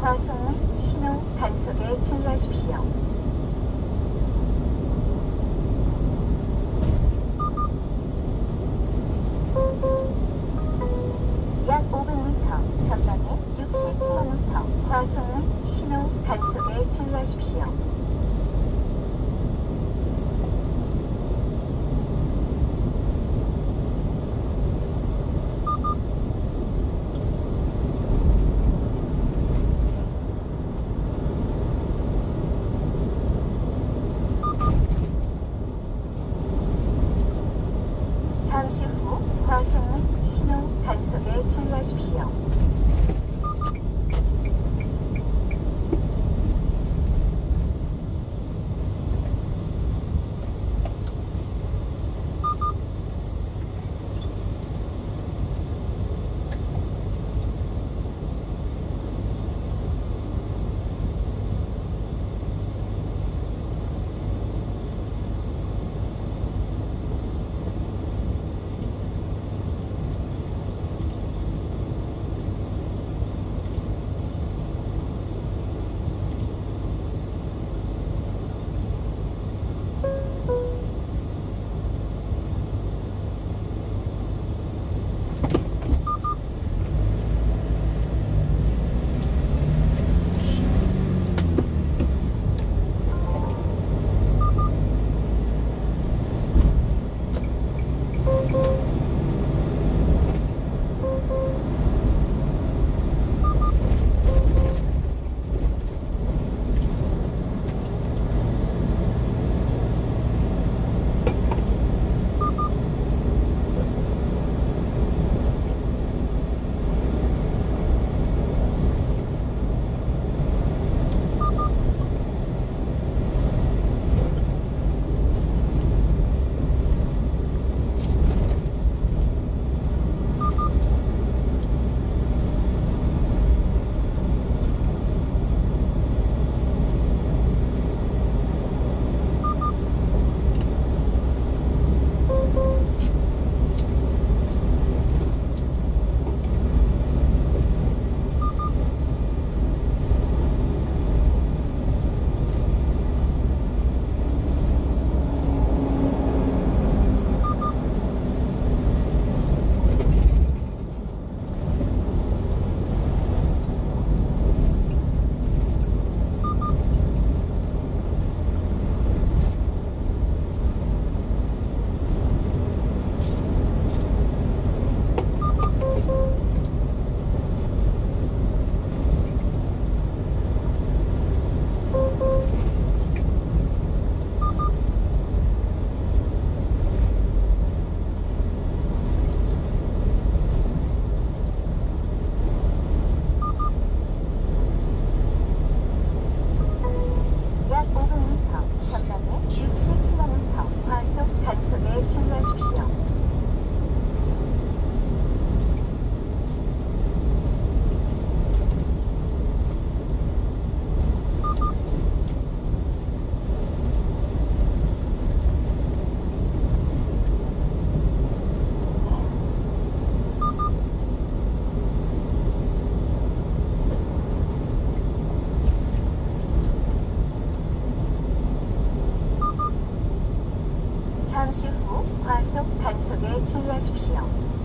과속은 신호 단속에 주의하십시오. 약 500m 전방에 60km 과속 및 신호 단속에 주의하십시오. 후 과속 단